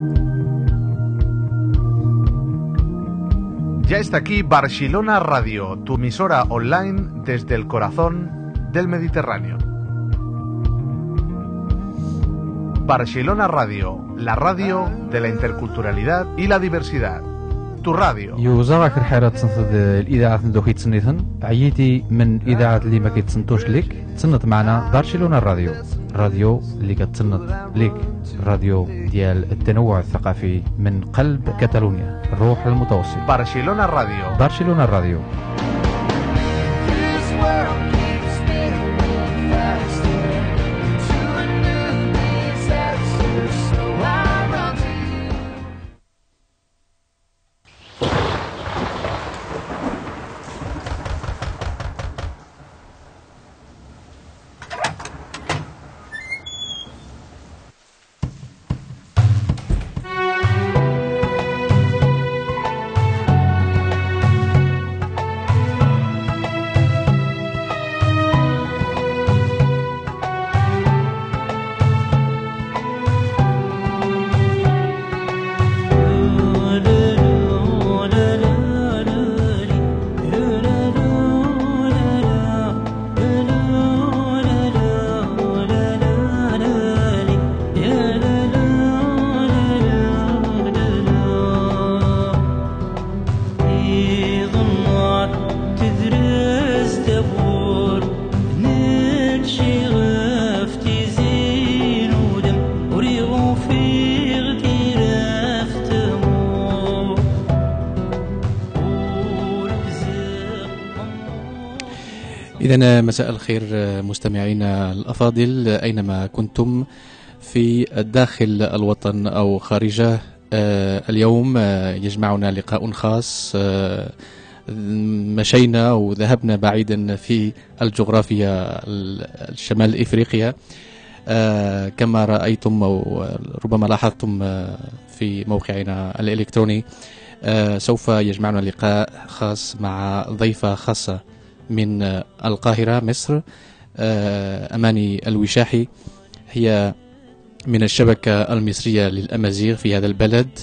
Ya está aquí Barcelona Radio, tu emisora online desde el corazón del Mediterráneo. Barcelona Radio, la radio de la interculturalidad y la diversidad. Tu radio. يوزا في الحارة تنصد الإذاعة ندوخي تسنيثن عييتي من إذاعة اللي ما كيتسنتوش ليك تسنط معنا برشلونة الراديو راديو اللي كتسنط ليك راديو ديال التنوع الثقافي من قلب كاتالونيا الروح المتوسط Barcelona Radio. برشلونة الراديو إذا مساء الخير مستمعينا الأفاضل أينما كنتم في داخل الوطن أو خارجه. آه، اليوم آه، يجمعنا لقاء خاص. آه، مشينا وذهبنا بعيدا في الجغرافيا الشمال إفريقيا. كما رأيتم أو ربما لاحظتم في موقعنا الإلكتروني سوف يجمعنا لقاء خاص مع ضيفة خاصة. من آه، القاهرة مصر. آه، أماني الوشاحي هي من الشبكة المصرية للأمازيغ في هذا البلد.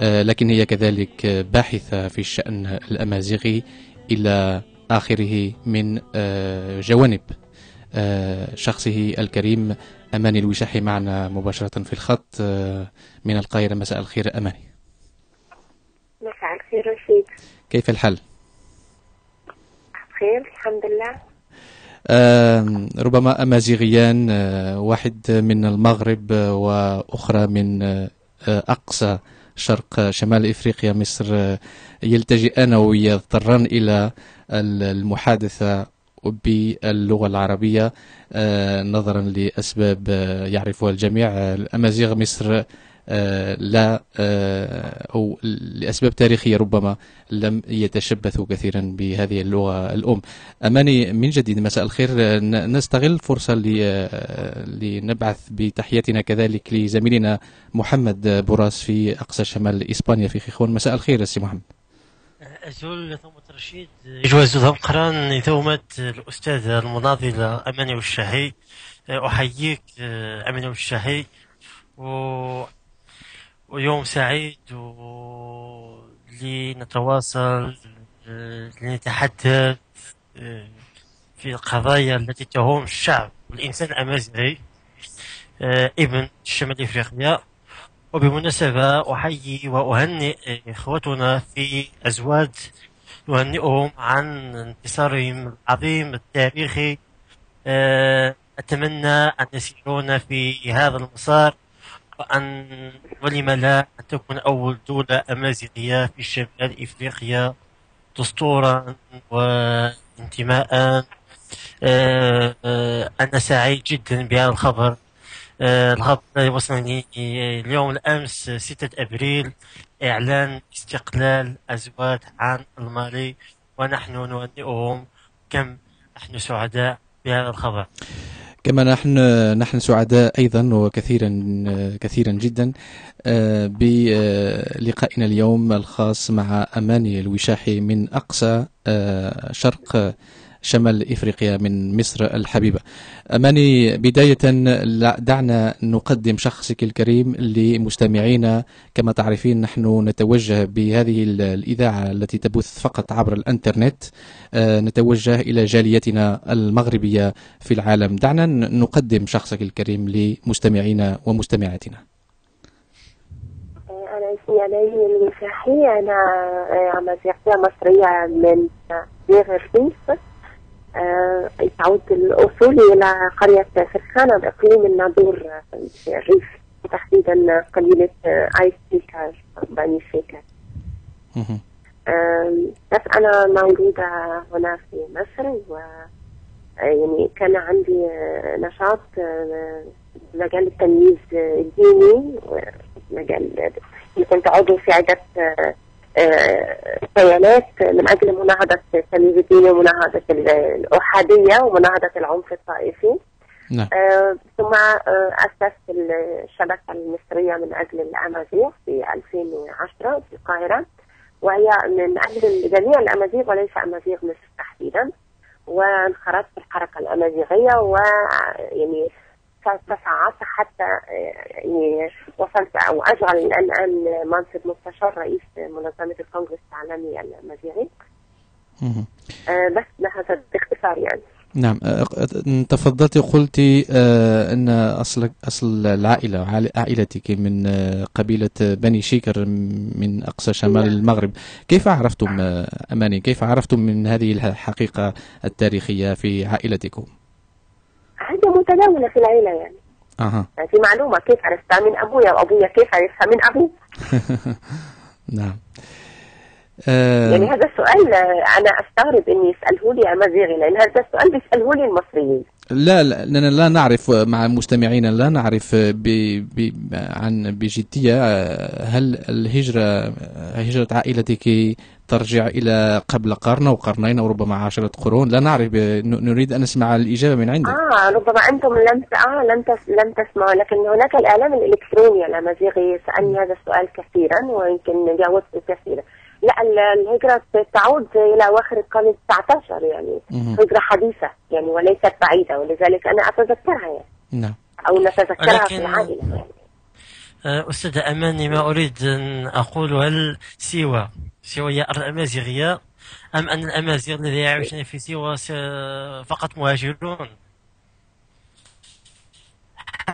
آه، لكن هي كذلك باحثة في الشأن الأمازيغي إلى آخره من جوانب شخصه الكريم أماني الوشاحي معنا مباشرة في الخط. من القاهرة مساء الخير أماني. مساء الخير رشيد. كيف الحال؟ بخير الحمد لله. آم، ربما أمازيغيان آه، واحد من المغرب آه، وأخرى من آه، آه، أقصى شرق شمال إفريقيا مصر آه، يلتجئان ويضطران إلى ال- المحادثة باللغة العربية آه، نظرا لأسباب آه، يعرفها الجميع. آه، الأمازيغ مصر آه، لا آه، أو لأسباب تاريخية ربما لم يتشبثوا كثيرا بهذه اللغة الأم. أماني من جديد مساء الخير. ن- نستغل الفرصة لنبعث بتحياتنا كذلك لزميلنا محمد بوراس في أقصى شمال إسبانيا في خيخون. مساء الخير سي محمد. أزول ثومة رشيد جواز قران ثومة الأستاذ المناضلة أماني والشهي أحييك أماني والشهي و... ويوم سعيد و... لنتواصل لنتحدث في القضايا التي تهم الشعب. والإنسان الأمازيغي ابن شمال إفريقيا. وبمناسبة أحيي وأهنئ إخوتنا في أزواج أهنئهم عن انتصارهم العظيم التاريخي. آه، أتمنى أن يسيرون في هذا المسار. وأن ولم لا أن تكون أول دولة أمازيغية في شمال إفريقيا دستورا وانتماء آه، آه، أنا سعيد جدا بهذا الخبر. آه، الخبر الذي وصلني اليوم الأمس 6 أبريل إعلان استقلال أزواج عن المالي ونحن نهنئهم كم نحن سعداء بهذا الخبر. كما نحن نحن سعداء أيضا وكثيرا كثيرا جدا آه، بلقائنا اليوم الخاص مع أماني الوشاحي من أقصى آه، شرق شمال إفريقيا من مصر الحبيبة. أماني بداية دعنا نقدم شخصك الكريم لمستمعينا. كما تعرفين نحن نتوجه بهذه ال- الإذاعة التي تبث فقط عبر الإنترنت. آه، نتوجه إلى جاليتنا المغربية في العالم. دعنا نقدم شخصك الكريم لمستمعينا ومستمعاتنا. أنا اسمي ألاهي المساحي أنا آه، أمازيغية مصرية من دير الريف تعود الأصول إلى قرية فرخانة بإقليم الناظور في الريف تحديدا قبيلة آيس سيكا بني. آم، بس أنا مولودة هنا في مصر و يعني كان عندي نشاط آه، مجال التمييز الديني ومجال آه، كنت عضو في عدة آه، كيانات من أجل مناهضة التمييز الديني ومناهضة الأحادية ومناهضة العنف الطائفي. نعم. آه، ثم آه، أسست الشبكة المصرية من أجل الأمازيغ في 2010 في القاهرة. وهي من أجل جميع الأمازيغ وليس أمازيغ مصر تحديدا. وانخرطت في الحركة الأمازيغية ويعني تصاعدت حتى آه، يعني وصلت أو أشغل الآن الآن منصب مستشار رئيس منظمة الكونغرس العالمي مهم. آه، بس بهذا باختصار يعني. نعم. أه، تفضلت قلت أن أصل أصل العائلة عائل- عائلتك من قبيلة بني شيكر من أقصى شمال نعم. المغرب. كيف عرفتم أماني؟ كيف عرفتم من هذه الحقيقة التاريخية في عائلتكم؟ هذه متداولة في العيلة يعني. أها. يعني في معلومة كيف عرفتها من أبويا وأبويا كيف عرفها من أبوه. نعم. أه، يعني هذا السؤال آه، أنا أستغرب إني يسأله لي أمازيغي لأن هذا السؤال بيسأله لي المصريين. لا لا لأننا لا نعرف مع مستمعينا لا نعرف ب عن بجدية هل الهجرة هجرة عائلتك ترجع إلى قبل قرن أو قرنين أو ربما عشرة قرون. لا نعرف نريد أن نسمع الإجابة من عندك. آه ربما أنتم لم آه لم تس... لم تسمعوا لكن هناك الإعلام الإلكتروني الأمازيغي سألني هذا السؤال كثيرا ويمكن جاوبت كثيرا. لا ال- الهجرة تعود إلى أواخر القرن التاسع عشر يعني مهم. هجرة حديثة يعني وليست بعيدة ولذلك أنا أتذكرها يعني. نعم. أو نتذكرها في ولكن- العائلة يعني. آه، أستاذة أماني ما أريد أن أقول هل سيوا سيوا هي أرض أمازيغية أم أن الأمازيغ الذين يعيشون في سيوا س- فقط مهاجرون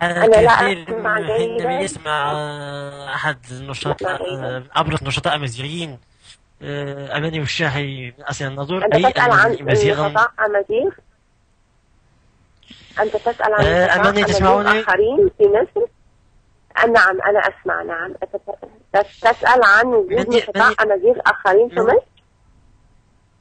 أنا لا حينما. يسمع أحد النشطاء. أبرز النشطاء أمازيغيين آه، أماني والشاحي من أصل النظور أنت أي عن نشطاء أمازيغ أنت تسأل عن آه، نشطاء أماني أمازيغ تسمعوني؟ آخرين في مصر نعم أنا أسمع نعم. تسأل عن وجود أمازيغ آخرين في من- مصر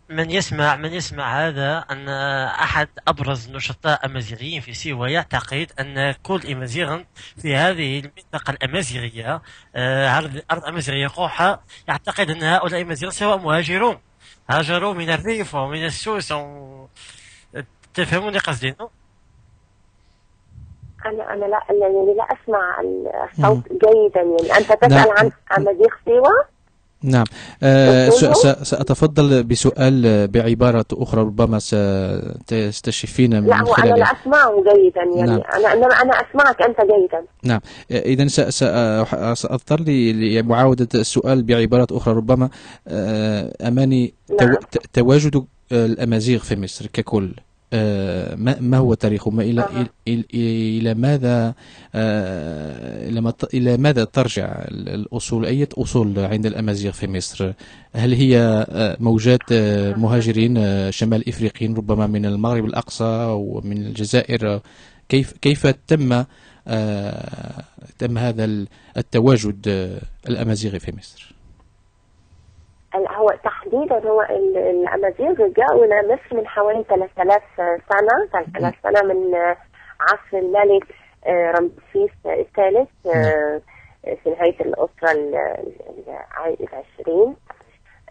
من يسمع من يسمع هذا أن أحد أبرز نشطاء أمازيغيين في سيوا يعتقد أن كل أمازيغ في هذه المنطقة الأمازيغية آه، أرض أرض أمازيغية قوحة يعتقد أن هؤلاء الأمازيغ سواء مهاجرون. هاجروا من الريف ومن السوس تفهموني قصدي نو؟ أنا أنا لا يعني لا أسمع الصوت جيدا يعني أنت تسأل نعم. عن أمازيغ سيوا نعم أه. س- سأتفضل بسؤال بعبارة أخرى ربما ستستشفين من لا هو أنا لا أسمعه جيدا يعني نعم. أنا أنا أنا أسمعك أنت جيدا نعم إذا سأضطر لي- لمعاودة السؤال بعبارة أخرى ربما آه، أماني نعم. تواجد آه، الأمازيغ في مصر ككل آه، ما ما هو تاريخه ما إلى. إلى, إلى ماذا آه، إلى إلى ماذا ترجع ال- الأصول؟ أي أصول عند الأمازيغ في مصر؟ هل هي آه، موجات آه، مهاجرين آه، شمال إفريقيين ربما من المغرب الأقصى أو من الجزائر؟ كيف كيف تم آه، تم هذا ال- التواجد آه، الأمازيغي في مصر؟ هو تحديدا هو ال- الأمازيغ جاءوا إلى مصر من حوالي 3000 سنة 3000 سنة من عصر الملك آه، رمسيس الثالث آه، في نهاية الأسرة ال- ال- العشرين.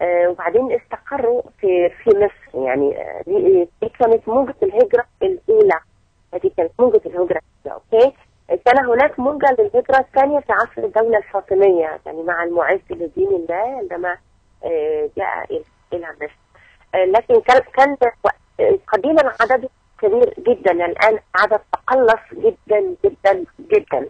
آه، وبعدين استقروا في في مصر يعني دي كانت موجة الهجرة الأولى. هذه كانت موجة الهجرة الأولى، أوكي؟ كان هناك موجة للهجرة الثانية في عصر الدولة الفاطمية يعني مع المعز لدين الله عندما جاء إلى- إلى مصر آه، لكن كان كان قديما عدد كبير جدا. الآن عدد تقلص جدا جدا جدا.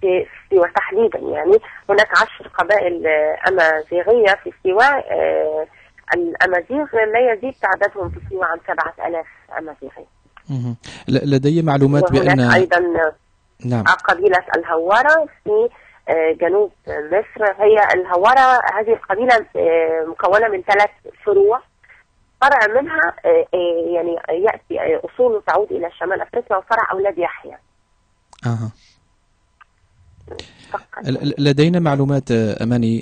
في سيوة تحديدا. يعني هناك عشر قبائل آه، أمازيغية في سيوة. آه، الأمازيغ لا يزيد تعدادهم في سيوة عن سبعة ألاف أمازيغي. مهم. ل- لدي معلومات بأن أيضا نعم. قبيلة الهوارة في آه، جنوب مصر. هي الهوارة هذه القبيلة آه، مكونة من ثلاث فروع. فرع منها آه، آه، يعني يأتي آه، أصوله تعود إلى شمال أفريقيا وفرع أولاد يحيى. أها. لدينا معلومات آه، أماني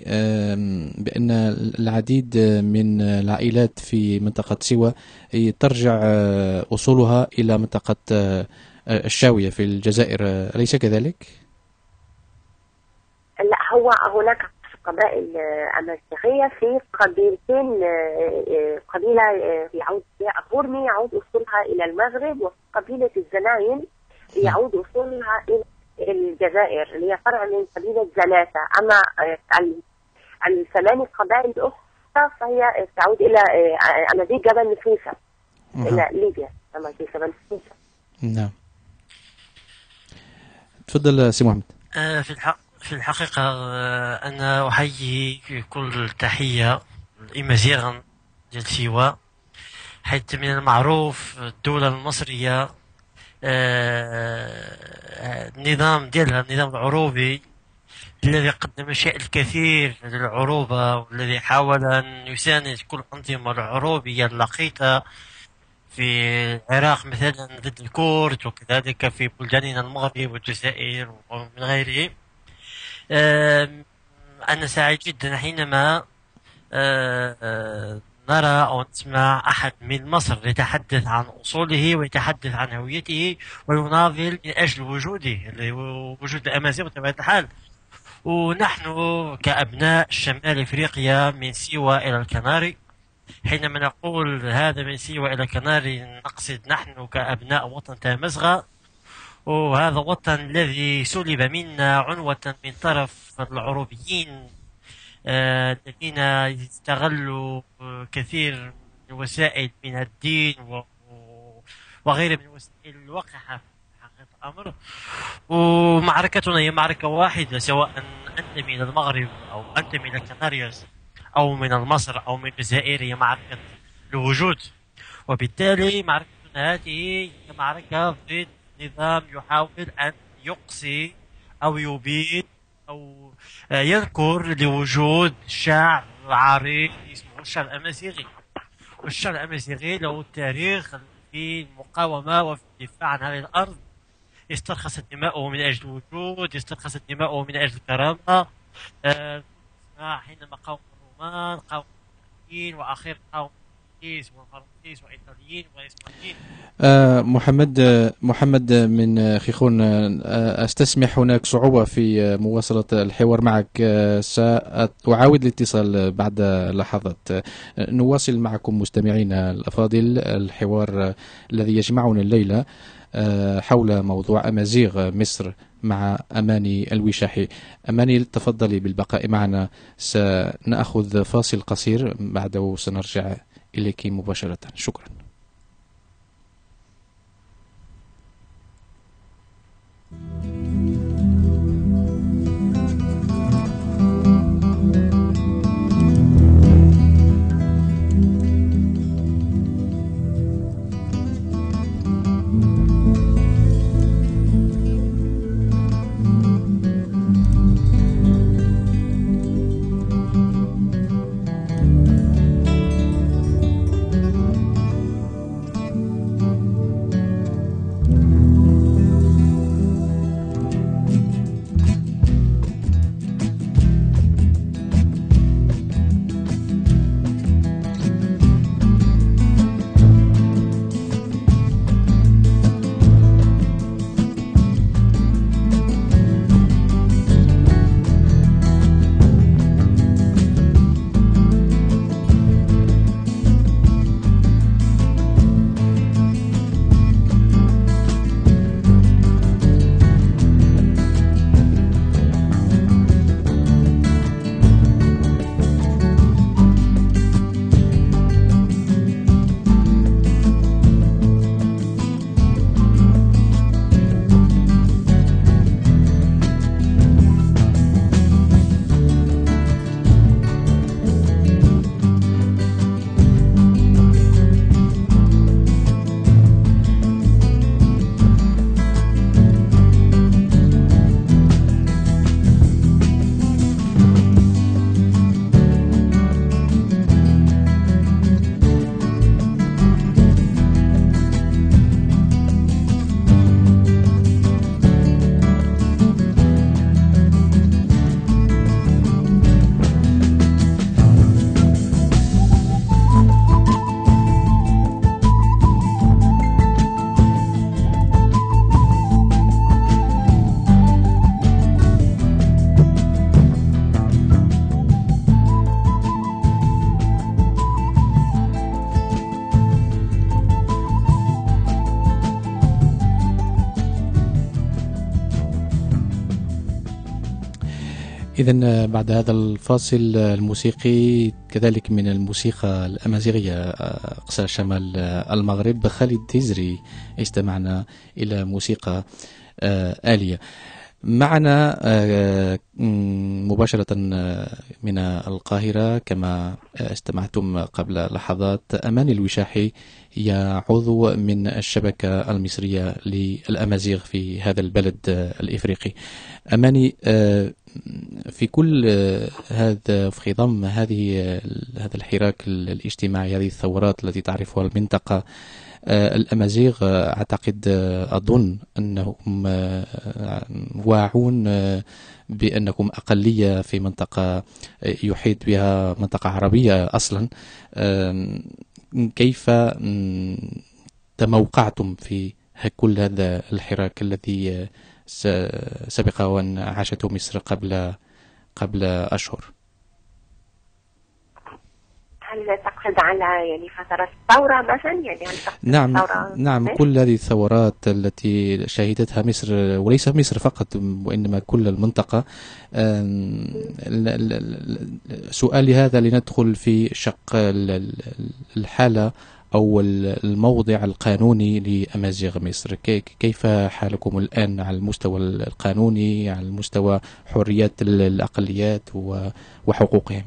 بأن العديد آه، من العائلات في منطقة سيوة هي ترجع آه، أصولها إلى منطقة آه، آه، الشاوية في الجزائر. آه، أليس كذلك؟ هو هناك قبائل آه، أمازيغية في قبيلتين آه، آه، قبيلة يعود أبورمي يعود أصولها إلى المغرب وقبيلة الزناين يعود أصولها إلى الجزائر اللي هي فرع من قبيلة زناتة أما ال- الثماني قبائل الأخرى فهي تعود إلى أمازيغ جبل نفيسة. إلى ليبيا أمازيغ جبل نفيسة نعم. تفضل سي محمد. آه، في الحق. في الحقيقة آه، أنا أحيي كل تحية لإمازيغا ديال سيوا حيث من المعروف الدولة المصرية آه، النظام ديالها النظام العروبي الذي قدم أشياء الكثير للعروبة والذي حاول أن يساند كل الأنظمة العروبية اللقيطة في العراق مثلا ضد الكرد وكذلك في بلداننا المغرب والجزائر ومن غيره. أنا سعيد جدا حينما آه، آه، نرى أو نسمع أحد من مصر يتحدث عن أصوله ويتحدث عن هويته ويناضل من أجل وجوده وجود الأمازيغ بطبيعة الحال. ونحن كأبناء شمال إفريقيا من سيوة إلى الكناري حينما نقول هذا من سيوة إلى كناري نقصد نحن كأبناء وطن تامزغة. وهذا وطن الذي سلب منا عنوة من طرف العروبيين آه، الذين استغلوا كثير من الوسائل من الدين وغيرها من الوسائل الوقحة في حقيقة الأمر. ومعركتنا هي معركة واحدة سواء أنت من المغرب أو أنت من الكناريوس أو من مصر أو من الجزائر هي معركة الوجود. وبالتالي معركتنا هذه هي معركة ضد نظام يحاول أن يقصي أو يبيد أو آه، يذكر لوجود شعب عريق اسمه الشعب الأمازيغي والشعب الأمازيغي له تاريخ في المقاومة وفي الدفاع عن هذه الأرض. استرخصت دماؤه من أجل الوجود استرخصت دماؤه من أجل الكرامة. آه، حينما قاوم الرومان قاوم وأخيرا قاوم وإيطاليين وإسبانيين. آه، محمد آه، محمد من آه، خيخون آه، أستسمح هناك صعوبة في مواصلة الحوار معك سأعاود الاتصال بعد لحظات. نواصل معكم مستمعينا الأفاضل الحوار الذي يجمعنا الليلة آه، حول موضوع أمازيغ مصر مع أماني الوشاحي. أماني تفضلي بالبقاء معنا. سنأخذ فاصل قصير بعده سنرجع إليك مباشرة. شكرا. إذا بعد هذا الفاصل الموسيقي كذلك من الموسيقى الأمازيغية آه، أقصى شمال آه، المغرب. خالد تيزري استمعنا إلى موسيقى آه، آلية. معنا آه، مباشرة آه، من القاهرة كما آه، استمعتم قبل لحظات أماني الوشاحي هي عضو من الشبكة المصرية للأمازيغ في هذا البلد آه، الإفريقي. أماني آه، في كل آه، هذا في خضم هذه آه، هذا الحراك الاجتماعي هذه الثورات التي تعرفها المنطقة آه، الأمازيغ أعتقد أظن أنهم واعون بأنكم أقلية في منطقة يحيط بها منطقة عربية أصلا. كيف تموقعتم في كل هذا الحراك الذي سبق وأن عاشته مصر قبل قبل أشهر. هل تقصد على يعني فترة الثورة مثلا؟ يعني هل نعم الثورة نعم مثل؟ كل هذه الثورات التي شهدتها مصر وليس مصر فقط وإنما كل المنطقة سؤالي هذا لندخل في شق ال- ال- الحالة أو ال- الموضع القانوني لأمازيغ مصر. كي- كيف حالكم الآن على المستوى القانوني على المستوى حريات ال- الأقليات وحقوقهم؟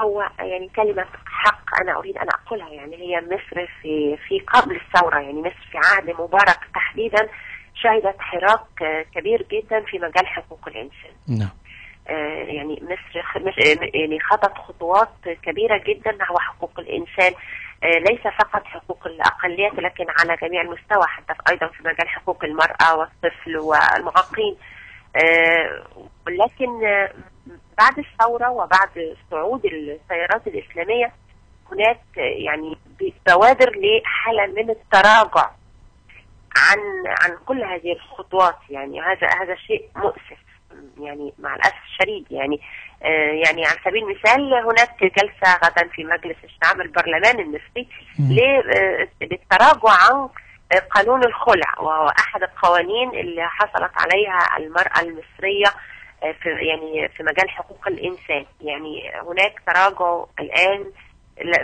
هو يعني كلمة حق أنا أريد أن أقولها. يعني هي مصر في في قبل الثورة. يعني مصر في عهد مبارك تحديدا شهدت حراك كبير جدا في مجال حقوق الإنسان. نعم. يعني مصر آه، يعني خطت خطوات كبيرة جدا نحو حقوق الإنسان آه، ليس فقط حقوق الأقليات لكن على جميع المستوى حتى أيضا في مجال حقوق المرأة والطفل والمعاقين. آه، لكن آه، بعد الثورة وبعد صعود التيارات الإسلامية هناك آه، يعني بوادر لحالة من التراجع عن عن كل هذه الخطوات. يعني هذا هذا شيء مؤسف. يعني مع الأسف الشديد يعني آه يعني على سبيل المثال هناك جلسة غدا في مجلس الشعب البرلمان المصري مم. ل- آه، للتراجع عن آه، قانون الخلع وهو أحد القوانين اللي حصلت عليها المرأة المصرية في يعني في مجال حقوق الإنسان يعني هناك تراجع الآن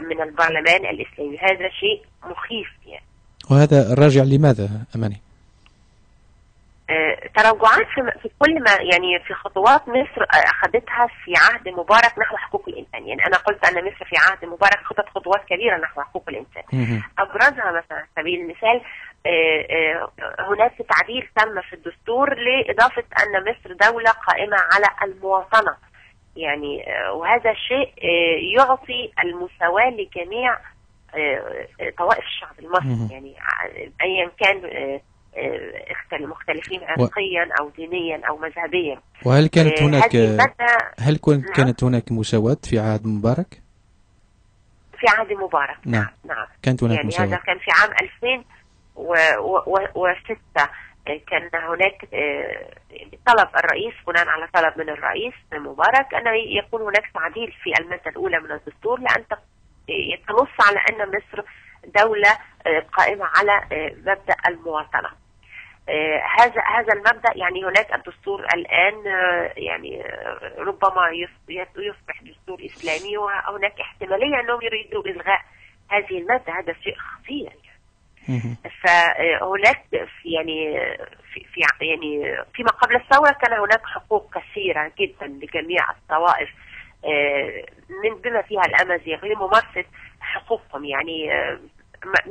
من البرلمان الإسلامي هذا شيء مخيف يعني وهذا راجع لماذا أماني؟ تراجعات في كل ما يعني في خطوات مصر أخذتها في عهد مبارك نحو حقوق الإنسان، يعني أنا قلت أن مصر في عهد مبارك خطت خطوات كبيرة نحو حقوق الإنسان. أبرزها مثلا على سبيل المثال آه، آه، هناك تعديل تم في الدستور لإضافة أن مصر دولة قائمة على المواطنة. يعني آه، وهذا الشيء يعطي المساواة لجميع طوائف الشعب. المصري يعني ايا كان آه، آه، اختل- مختلفين عرقيا أو دينيا أو مذهبيا وهل كانت آه، هناك هل كنت نعم. كانت هناك مساواة في عهد مبارك؟ في عهد مبارك نعم. نعم كانت هناك يعني هذا مساواة كان في عام 2006 كان هناك آه، طلب الرئيس بناء على طلب من الرئيس مبارك أن يكون هناك تعديل في المادة الأولى من الدستور لأن تنص على أن مصر دولة آه، قائمة على آه، مبدأ المواطنة. آه، هذا هذا المبدأ يعني هناك الدستور الآن يعني ربما يص- يصبح دستور إسلامي وهناك احتمالية أنهم يريدوا إلغاء هذه الماده هذا شيء خطير مهم. فهناك في يعني في, في يعني فيما قبل الثورة كان هناك حقوق كثيرة جدا لجميع الطوائف من بما فيها الامازيغ لممارسه حقوقهم يعني آه،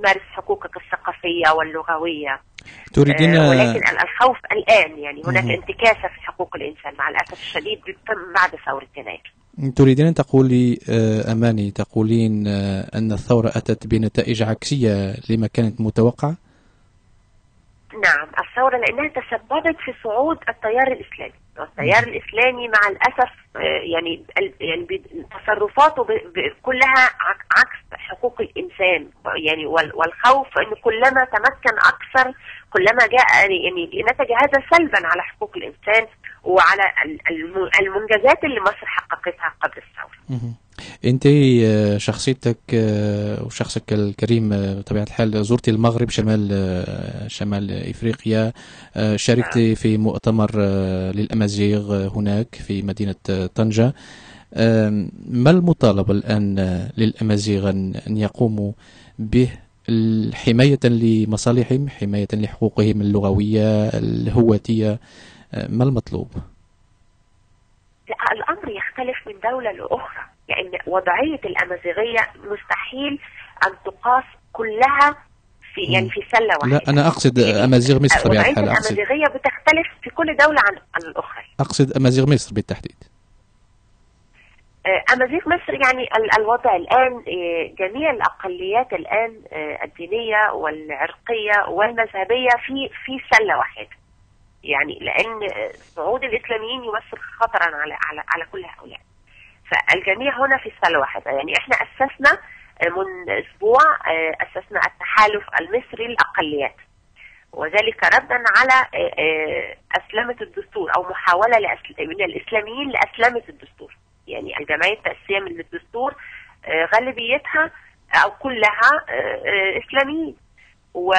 مارس حقوقك الثقافية واللغوية تريدين آه، ولكن ال- الخوف الآن يعني هناك مهم. انتكاسة في حقوق الإنسان مع الأسف الشديد تم بعد ثورة يناير. تريدين أن تقولي آه، أماني تقولين أن الثورة أتت بنتائج عكسية لما كانت متوقعة؟ نعم الثورة لأنها تسببت في صعود التيار الإسلامي، والتيار الإسلامي مع الأسف آه، يعني يعني تصرفاته كلها عك- عكس حقوق الإنسان. يعني وال- والخوف إن كلما تمكن أكثر كلما جاء يعني نتج هذا سلبا على حقوق الإنسان وعلى ال- الم- المنجزات اللي مصر حققتها قبل الثورة. انت آه، شخصيتك آه، وشخصك الكريم آه، بطبيعة الحال زرتي المغرب شمال شمال إفريقيا. آه، شاركتي في مؤتمر للأمازيغ هناك في مدينة طنجة. ما المطالب الآن للأمازيغ أن يقوموا به؟ حماية لمصالحهم حماية لحقوقهم اللغوية الهواتية ما المطلوب؟ لا الأمر يختلف من دولة لأخرى. لأن وضعية الأمازيغية مستحيل أن تقاس كلها في يعني في سلة واحدة. لا أنا أقصد أمازيغ مصر بطبيعة الحال أقصد الأمازيغية بتختلف في كل دولة عن عن الأخرى. أقصد أمازيغ مصر بالتحديد. آه، أمازيغ مصر يعني ال- الوضع الآن آه، جميع الأقليات الآن آه، الدينية والعرقية والمذهبية في في سلة واحدة. يعني لأن آه، صعود الإسلاميين يمثل خطرا على على على كل هؤلاء. فالجميع هنا في سلة واحدة يعني إحنا أسسنا آه، من أسبوع آه، أسسنا التحالف المصري للأقليات. وذلك ردا على آه، أسلمة الدستور أو محاولة لأسل- من الإسلاميين لأسلمة الدستور. يعني الجمعية التأسيسية من الدستور غالبيتها أو كلها إسلاميين. و-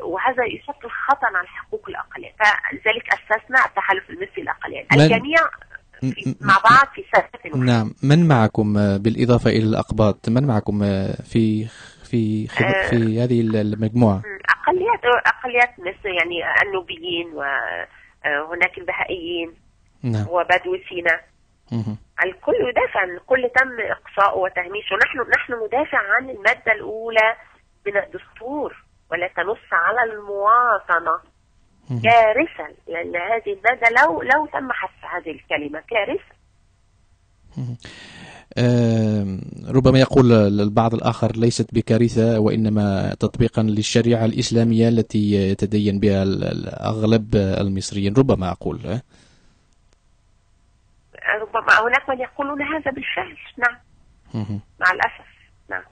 وهذا يشكل خطأ على حقوق الأقليات. فلذلك أسسنا التحالف المصري للأقليات. من- الجميع مع بعض في واحدة نعم. من معكم آه، بالإضافة إلى الأقباط؟ من معكم آه، في في. آه. في هذه المجموعة؟ أقليات أقليات مصر يعني النوبيين وهناك البهائيين نعم. وبدو سيناء مهم. الكل يدافع الكل تم اقصاؤه وتهميشه. نحن نحن ندافع عن المادة الأولى من الدستور ولا تنص على المواطنة. مهم. كارثه لأن هذه الماده لو لو تم حذف هذه الكلمة كارثة. آه، ربما يقول البعض الآخر ليست بكارثة وإنما تطبيقا للشريعة الإسلامية التي يتدين بها أغلب المصريين. ربما أقول آه. ربما هناك من يقولون هذا بالفعل. نعم. مع الأسف. نعم.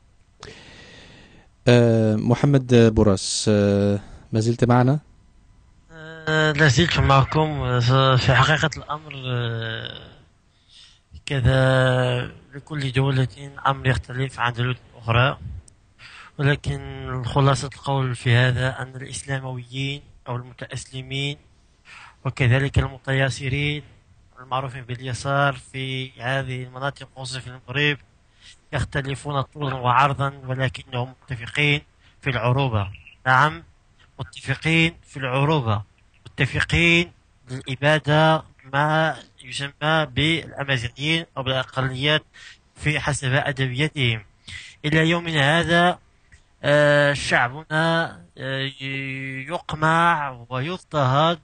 محمد بوراس آه، ما زلت معنا؟ لا زلت معكم في حقيقة الأمر آه، كذا لكل دولة أمر يختلف عن دولة أخرى. ولكن خلاصة القول في هذا أن الإسلامويين أو المتأسلمين وكذلك المتياسرين المعروفين باليسار في هذه المناطق خصوصا في المغرب يختلفون طولا وعرضا ولكنهم متفقين في العروبة. نعم متفقين في العروبة. متفقين للإبادة ما يسمى بالأمازيغيين أو بالأقليات في حسب أدبيتهم. إلى يومنا هذا آه، شعبنا آه، يقمع ويضطهد.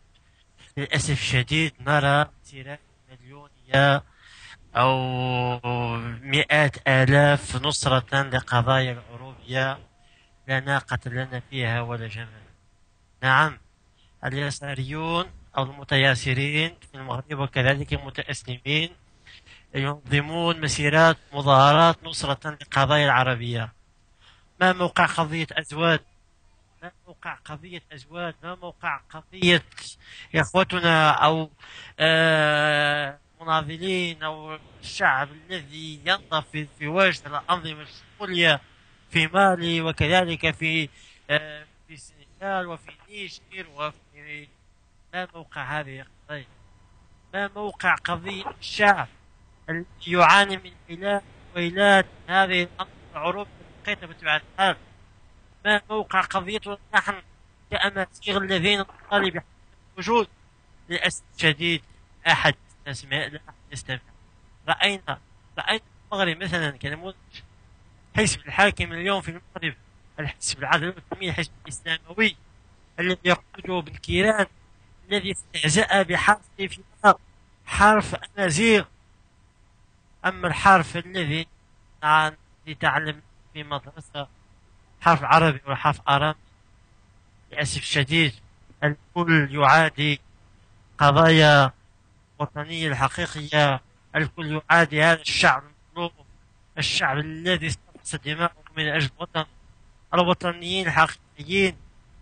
للأسف الشديد نرى سيرات مليونية أو مئات آلاف نصرة لقضايا العروبية لا ناقة لنا فيها ولا جمال. نعم. اليساريون أو المتياسرين في المغرب وكذلك المتأسلمين ينظمون مسيرات مظاهرات نصرة للقضايا العربية. ما موقع قضية أزواج ما موقع قضية أزواج ما موقع قضية إخوتنا أو آه مناضلين أو الشعب الذي ينضف في وجه الأنظمة الشمولية في مالي وكذلك في آه في السنغال وفي نيجر وفي ما موقع هذه القضية؟ ما موقع قضية الشعب الذي يعاني من علاج ويلات هذه الأنظمة العروبية المقيتة بطبيعة الحال ما موقع قضيتنا نحن كأمازيغ الذين نطالب الوجود؟ للأسف الشديد أحد يستمع لا أحد يستمع. رأينا رأينا المغرب مثلا كنموذج حزب الحاكم اليوم في المغرب الحزب العدل والتنمية الحزب الإسلاموي الذي يقوده بالكيران. الذي استهزأ بحرف في حرف أمازيغ أما الحرف الذي نع- لتعلم في مدرسة. حرف عربي وحرف أرامي. للأسف الشديد الكل يعادي قضايا وطنية الحقيقية. الكل يعادي هذا الشعب المظلوم الشعب الذي استفسد دماءه من أجل الوطن. الوطنيين الحقيقيين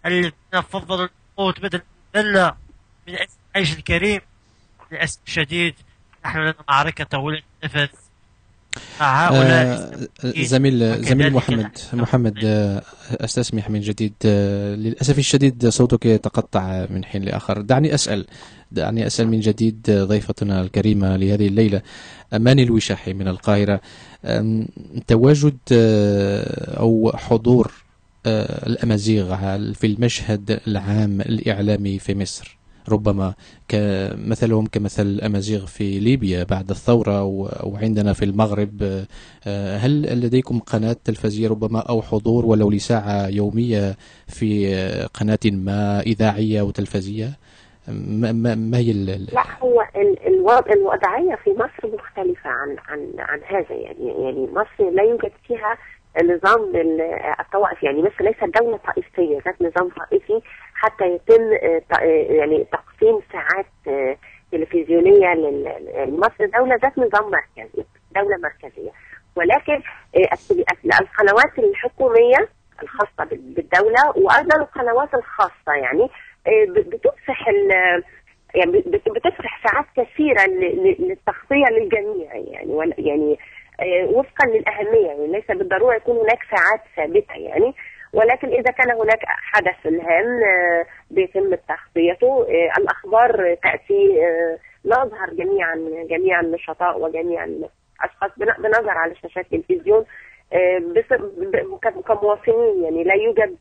الذين فضلوا الموت بدل الذلة. من العيش الكريم للأسف الشديد نحن لنا معركة طويلة النفس هؤلاء آه، زميل زميل محمد محمد آه، أستسمح من جديد. آه، للأسف الشديد صوتك يتقطع من حين لآخر. دعني أسأل دعني أسأل من جديد آه، ضيفتنا الكريمة لهذه الليلة أماني الوشاحي من القاهرة. تواجد آه، أو حضور آه، الأمازيغ في المشهد العام الإعلامي في مصر. ربما كمثلهم كمثل الامازيغ في ليبيا بعد الثورة و- أو عندنا في المغرب آه، هل لديكم قناة تلفزيونيه ربما أو حضور ولو لساعة يومية في آه، قناة ما إذاعية أو تلفزيونيه ما, ما, ما هي لا هو ال- الوضع الوضعية في مصر مختلفة عن عن عن هذا. يعني يعني مصر لا يوجد فيها نظام ال- الطوائف يعني مصر ليست دولة طائفية ذات نظام طائفي. حتى يتم آه، آه، يعني تقسيم ساعات آه، تلفزيونية لل- يعني مصر دولة ذات نظام مركزي دولة مركزية. ولكن القنوات الحكومية الخاصة بال- بالدولة وأيضا القنوات الخاصة يعني بتفسح يعني بت- بتفرح ساعات كثيرة ل- ل- للتغطية للجميع يعني يعني وفقا للأهمية يعني ليس بالضرورة يكون هناك ساعات ثابتة يعني. ولكن إذا كان هناك حدث هام آه، بيتم تغطيته آه، الأخبار تأتي آه، نظهر جميعا جميع النشطاء وجميع الأشخاص بن- بنظر على شاشات التلفزيون كمواطنين. يعني لا يوجد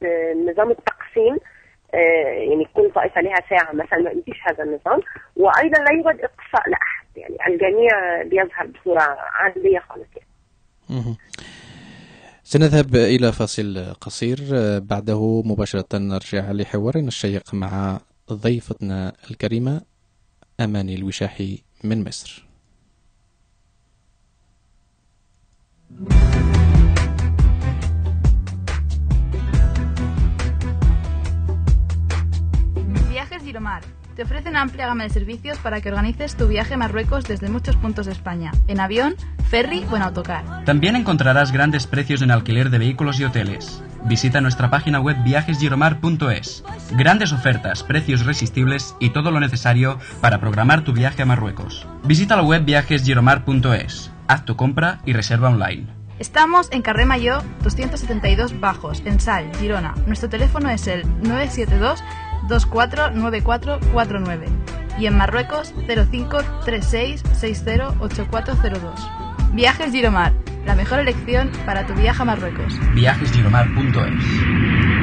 نظام التقسيم يعني كل طائفة لها ساعة مثلا ما فيش هذا النظام. وأيضا لا يوجد إقصاء لأحد. يعني الجميع بيظهر بصورة عادية خالص. يعني. سنذهب إلى فاصل قصير آه، بعده مباشرة نرجع لحوارنا الشيق مع ضيفتنا الكريمة أماني الوشاحي من مصر Viajes Giromar. Te ofrece una amplia gama de servicios para que organices tu viaje a Marruecos desde muchos puntos de España, en avión, ferry o en autocar. También encontrarás grandes precios en alquiler de vehículos y hoteles. Visita nuestra página web viajesgiromar.es. Grandes ofertas, precios irresistibles y todo lo necesario para programar tu viaje a Marruecos. Visita la web viajesgiromar.es. Haz tu compra y reserva online. Estamos en Carré Mayor 272 Bajos, en Sal, Girona. Nuestro teléfono es el 972 249449 y en Marruecos 0536 608402. Viajes Giromar, la mejor elección para tu viaje a Marruecos. viajesgiromar.es.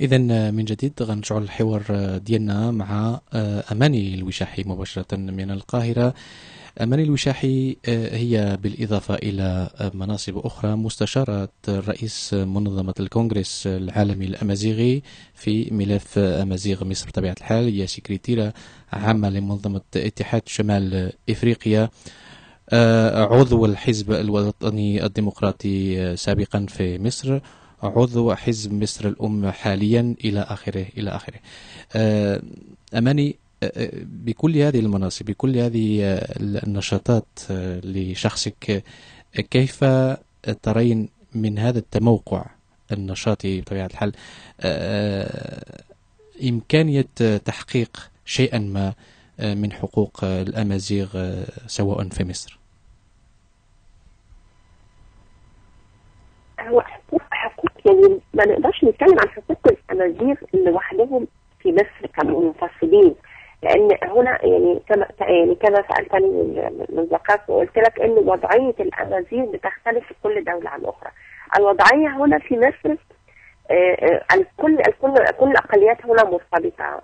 إذا آه، من جديد غنرجعوا للحوار آه، ديالنا مع آه، أماني الوشاحي مباشرة من القاهرة. أماني الوشاحي آه، هي بالإضافة إلى مناصب أخرى مستشارة رئيس منظمة الكونغرس العالمي الأمازيغي في ملف أمازيغ مصر. بطبيعة الحال هي سكرتيرة عامة لمنظمة اتحاد شمال إفريقيا. آه، عضو الحزب الوطني الديمقراطي آه، سابقا في مصر. عضو حزب مصر الأم حاليا إلى آخره إلى آخره. أماني بكل هذه المناصب بكل هذه آه، النشاطات آه، لشخصك آه، كيف ترين من هذا التموقع النشاطي بطبيعة الحال؟ إمكانية تحقيق شيئا ما من حقوق الأمازيغ سواء في مصر. هو حقوق حقوق يعني ما نقدرش نتكلم عن حقوق الأمازيغ لوحدهم في مصر كمنفصلين. لأن هنا يعني كما يعني كما سألتني من دقائق وقلت لك إن وضعية الأمازيغ بتختلف في كل دولة عن أخرى. الوضعية هنا في مصر آه، آه، الكل الكل كل الاقليات هنا مرتبطة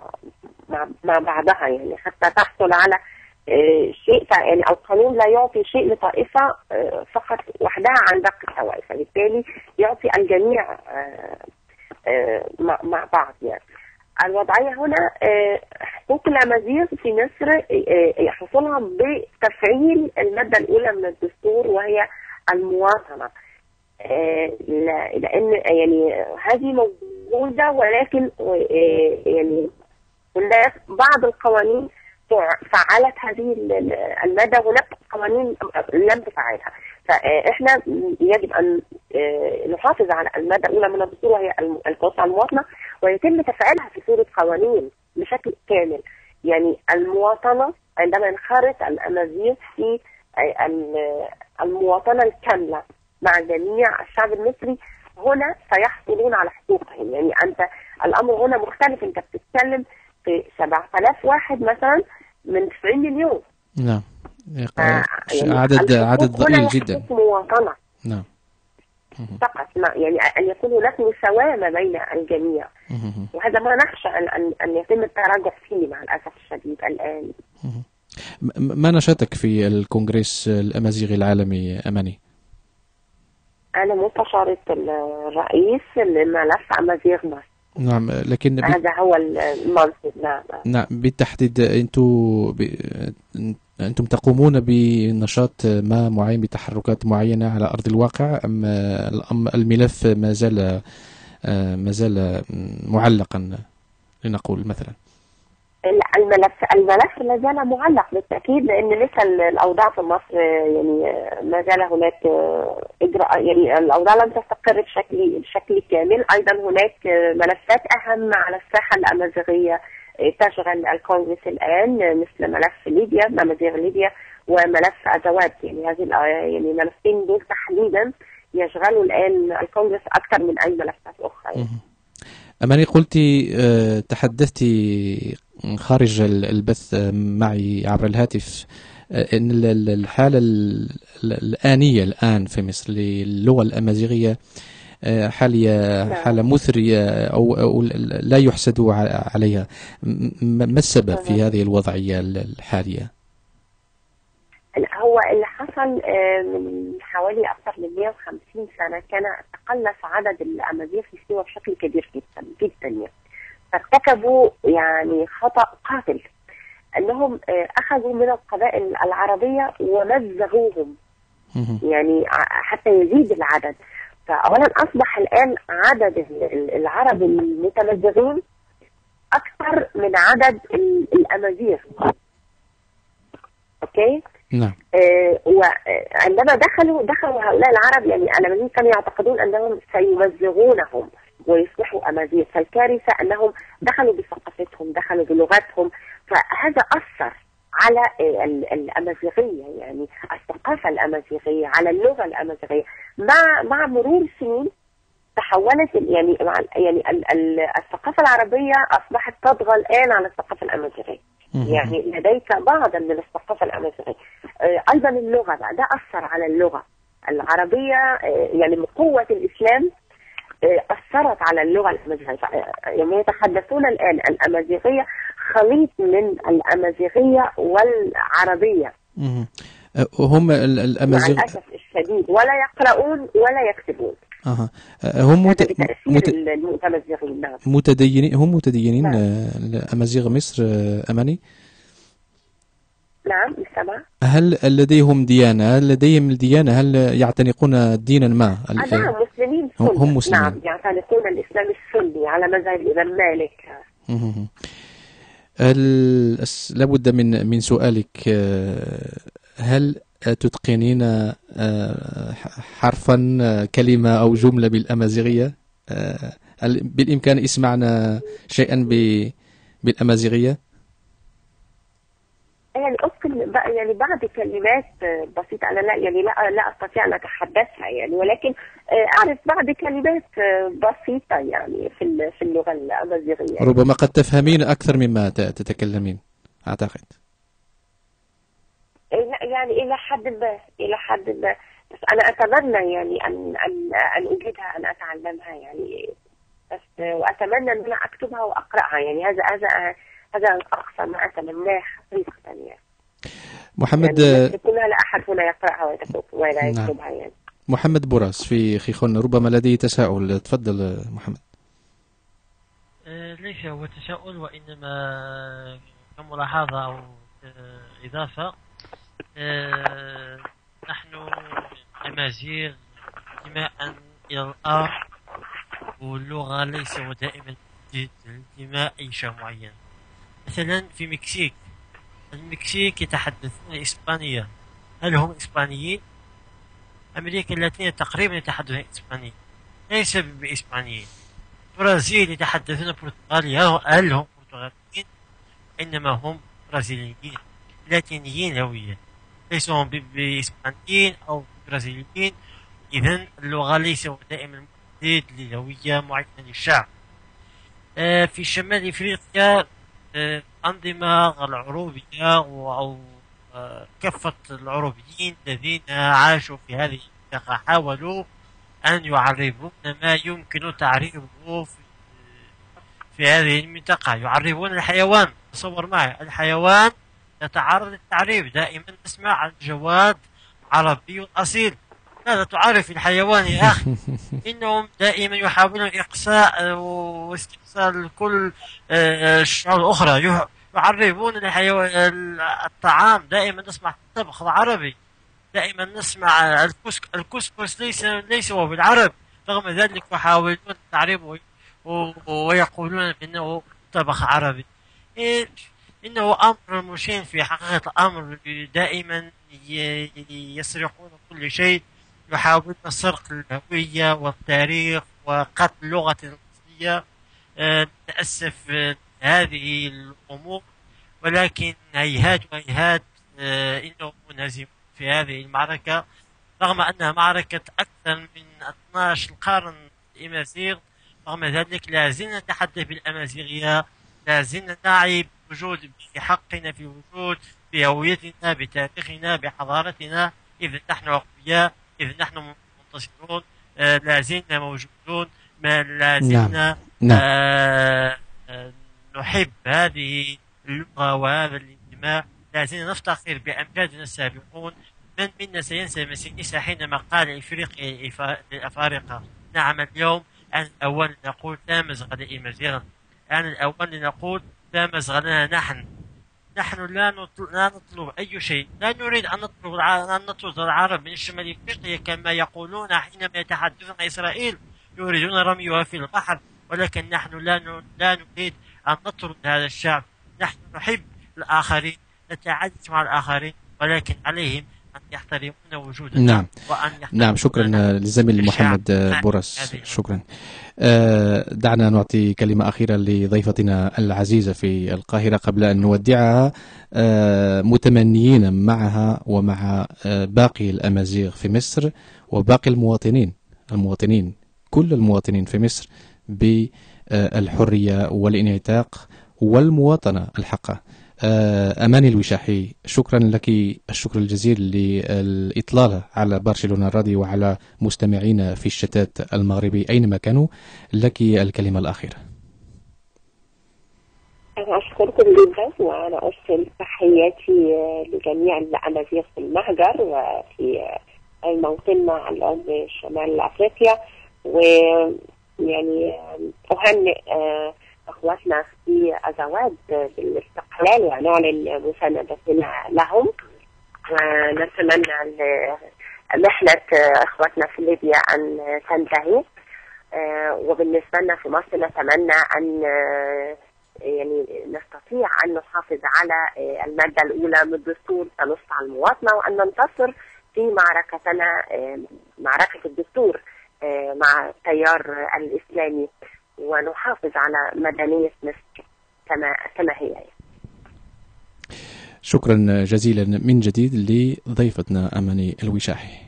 مع بعضها يعني حتى تحصل على آه، شيء يعني القانون لا يعطي شيء لطائفة فقط وحدها عن باقي الطوائف فبالتالي يعطي الجميع مع بعض يعني الوضعية هنا آه، حقوق الأمازيغ في مصر آه، آه، حصولها بتفعيل المادة الأولى من الدستور وهي المواطنة. لا- لأن يعني هذه موجودة ولكن يعني هناك بعض القوانين فعلت هذه ال- ال- المادة هناك قوانين لم تفعلها. فإحنا يجب أن آه، نحافظ على المادة الأولى من الدستور وهي الم- القوس على المواطنة ويتم تفعيلها في صورة قوانين بشكل كامل. يعني المواطنة عندما ينخرط الأمازيغ في آه، ال- المواطنة الكاملة مع جميع الشعب المصري هنا سيحصلون على حقوقهم. يعني أنت الأمر هنا مختلف. أنت بتتكلم في 7000 واحد مثلا من 90 مليون. نعم. يعني عدد عدد ضئيل جدا. مواطنة. نعم. فقط ما يعني أن يكون هناك مساواة ما بين الجميع. وهذا ما نخشى أن, أن يتم التراجع فيه مع الأسف الشديد الآن. م- ما نشاطك في الكونغرس الأمازيغي العالمي أماني؟ أنا مستشارة الرئيس لملف أمازيغ مصر. نعم لكن. هذا هو المنصب. نعم. نعم بالتحديد أنتم ب... أنتم تقومون بنشاط ما معين بتحركات معينة على أرض الواقع أم الملف ما زال ما زال معلقا لنقول مثلا؟ الملف الملف لا زال معلق بالتأكيد لأن لسه الأوضاع في مصر يعني ما زال هناك إجراء يعني الأوضاع لم تستقر بشكل بشكل كامل. أيضا هناك ملفات أهم على الساحة الأمازيغية تشغل الكونغرس الآن مثل ملف ليبيا امازيغ ليبيا وملف ازواج يعني هذه يعني الملفين دول تحديدا يشغلوا الآن الكونغرس أكثر من أي ملفات أخرى يعني. أماني قلتي تحدثتي خارج البث معي عبر الهاتف إن الحالة الآنية الآن في مصر للغة الأمازيغية حالية حالة مثرية أو, أو لا يحسد عليها. ما السبب في هذه الوضعية الحالية؟ هو اللي حصل من حوالي أكثر من 150 سنة كان تقلص عدد الأمازيغ في سيوة بشكل كبير جدا جدا فارتكبوا يعني خطأ قاتل أنهم أخذوا من القبائل العربية ومزغوهم. يعني حتى يزيد العدد. فأولا أصبح الآن عدد العرب المتمزغين أكثر من عدد الأمازيغ أوكي؟ نعم آه وعندما دخلوا دخلوا هؤلاء العرب يعني الأمازيغ كانوا يعتقدون أنهم سيمزغونهم ويصبحوا أمازيغ فالكارثة أنهم دخلوا بثقافتهم دخلوا بلغتهم فهذا أثر على الأمازيغية يعني الثقافة الأمازيغية على اللغة الأمازيغية. مع مع مرور السنين تحولت يعني مع يعني ال ال الثقافة العربية أصبحت تطغى الآن على الثقافة الأمازيغية. يعني لديك بعضا من الثقافة الأمازيغية. أيضا اللغة بقى ده أثر على اللغة العربية يعني من قوة الإسلام آه، أثرت على اللغة الأمازيغية. يعني يتحدثون الآن الأمازيغية خليط من الأمازيغية والعربية. مهم. آه، هم ال- مع الأسف الشديد ولا يقرؤون ولا يكتبون. أها. آه، هم مت... مت... المتمزغين نعم. متدينين هم متدينين نعم. آه، أمازيغ مصر أماني؟ نعم بالسمع هل لديهم ديانة؟ هل لديهم الديانة هل يعتنقون دينا ما؟ نعم مسلمين هم- سنة. هم مسلمين. نعم يعتنقون الإسلام السني على مذهب الإمام مالك. لابد من من سؤالك آه، هل تتقنين آه، حرفا آه، كلمة أو جملة بالأمازيغية؟ هل بالإمكان اسمعنا شيئا بالأمازيغية؟ يعني أتقن يعني بعض كلمات بسيطة أنا لا يعني لا لا أستطيع أن أتحدثها يعني ولكن أعرف بعض كلمات آه، بسيطة يعني في في اللغة الأمازيغية ربما قد تفهمين أكثر مما تتكلمين أعتقد. يعني إلى حد ما إلى حد ما. بس أنا أتمنى يعني أن أن أن أجيدها أن أتعلمها يعني. بس وأتمنى أن أنا أكتبها وأقرأها يعني. هذا هذا هذا أقصى ما أتمناه حقيقة يعني. محمد يعني آه، لا أحد هنا يقرأها ولا نعم. يكتبها يعني. محمد بوراس في خيخون ربما لديه تساؤل. تفضل محمد. آه، ليس هو تساؤل وإنما كملاحظة أو آه، إضافة. آه، نحن أمازيغ انتماء إلى الأرض واللغة ليس دائما جد الانتماء أي شيء معين مثلا في مكسيك المكسيك يتحدثون إسبانية. هل هم إسبانيين؟ أمريكا اللاتينية تقريبا يتحدثون إسبانية ليس بإسبانيين. برازيل يتحدثون برتغالية هل هم برتغاليين؟ إنما هم برازيليين لاتينيين هوية ليسوا هم بإسبانيين أو برازيليين. إذا اللغة ليس دائما محدد لهوية معينة للشعب. آه، في شمال إفريقيا آه، الأنظمة العروبية أو آه، كافة العروبيين الذين عاشوا في هذه المنطقة حاولوا أن يعربون ما يمكن تعريبه في, في هذه المنطقة. يعربون الحيوان. تصور معي الحيوان يتعرض للتعريب. دائما نسمع الجواد عربي أصيل. ماذا تعرف الحيوان يا أخي؟ إنهم دائما يحاولون إقصاء آه، واستئصال كل آه، الشعوب الأخرى. يعربون الحيوان الطعام دائما نسمع الطبخ العربي دائما نسمع الكسك الكسكس ليس ليس هو بالعرب رغم ذلك يحاولون تعريبه و- ويقولون بأنه طبخ عربي. إنه أمر مشين في حقيقة الأمر دائما ي- يسرقون كل شيء يحاولون سرق الهوية والتاريخ وقتل اللغة الأصلية آه، للأسف هذه الأمور ولكن هيهات وهيهات آه، إنهم منهزمون في هذه المعركة رغم أنها معركة أكثر من 12 قرن الأمازيغ رغم ذلك لا زلنا نتحدث بالأمازيغية لا زلنا نعي بوجود بحقنا في وجود بهويتنا بتاريخنا بحضارتنا إذ نحن أقوياء إذ نحن منتصرون آه، لا زلنا موجودون ما لا زلنا نعم. آه، آه، نحب هذه اللغة وهذا الانتماء لا زلنا نفتخر بأمجادنا السابقون. من منا سينسى مسينيسا حينما قال إفريقيا للأفارقة. نعم اليوم أنا الأول نقول لا مزغ لإمازيغ أنا الأول لنقول لا مزغ لنا نحن. نحن لا نطلب, لا نطلب أي شيء. لا نريد أن نطلب أن نطرد العرب من شمال إفريقيا كما يقولون حينما يتحدثون إسرائيل. يريدون رميها في البحر. ولكن نحن لا لا نريد أن نطرد هذا الشعب نحن نحب الآخرين نتعايش مع الآخرين ولكن عليهم أن يحترمون وجودنا نعم. وأن نعم شكرا للزميل. محمد. بورس شكرا آه، دعنا نعطي كلمة أخيرة لضيفتنا العزيزة في القاهرة قبل أن نودعها آه، متمنيين معها ومع آه، باقي الأمازيغ في مصر وباقي المواطنين المواطنين كل المواطنين في مصر بالحرية والانعتاق والمواطنة الحقة. آه، أماني الوشاحي شكرا لك. الشكر الجزيل للإطلالة على برشلونة الراديو وعلى مستمعينا في الشتات المغربي أينما كانوا. لك الكلمة الأخيرة أنا أشكركم جدا وأنا أرسل تحياتي آه، لجميع الأمازيغ في المهجر وفي آه، موطننا على أرض شمال أفريقيا ويعني آه، أهنئ آه، إخواتنا في أزواد بالاستقلال ونعلن مساندتنا لهم. ونتمنى محنة إخواتنا في ليبيا أن تنتهي. آه، وبالنسبة لنا في مصر نتمنى أن آه، يعني نستطيع أن نحافظ على المادة الأولى من الدستور كنص على المواطنة وأن ننتصر في معركتنا معركة الدستور. مع التيار الإسلامي ونحافظ على مدنية مصر كما كما هي. شكرا جزيلا من جديد لضيفتنا أماني الوشاحي